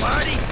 party?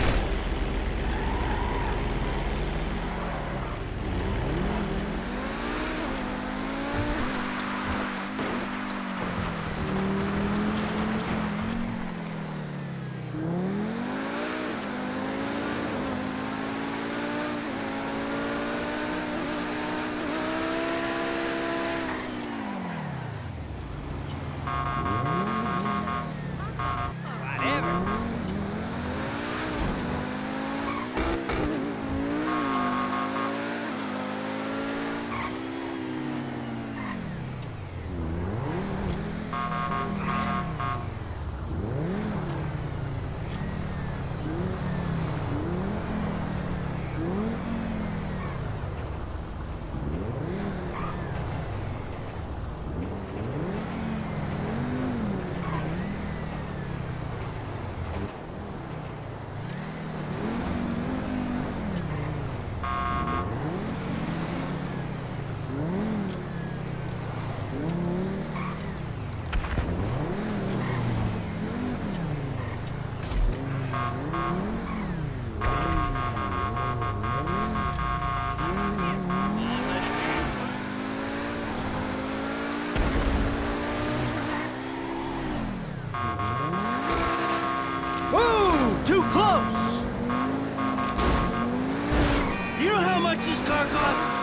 You know how much this car costs?